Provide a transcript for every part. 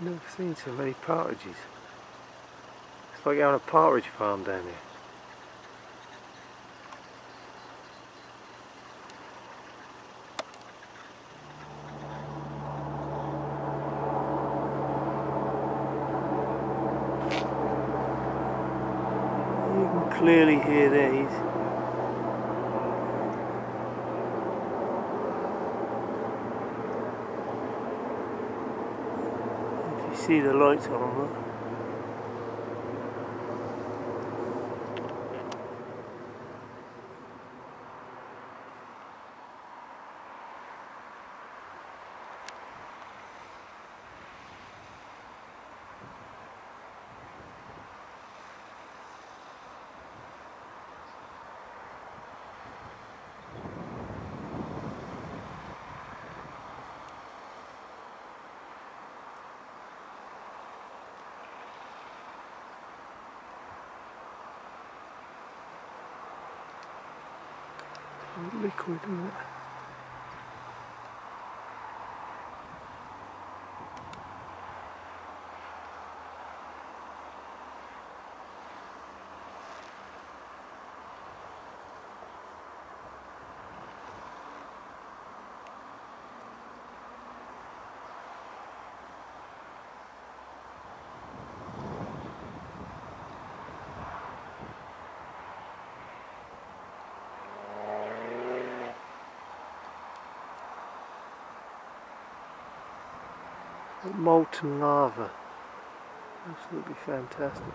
Never seen so many partridges. It's like having a partridge farm down here. You can clearly hear these. If you see the lights on liquid in it. Molten lava. Absolutely fantastic.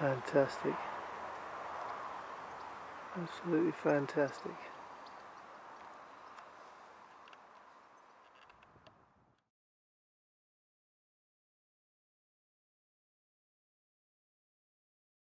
Fantastic. Absolutely fantastic.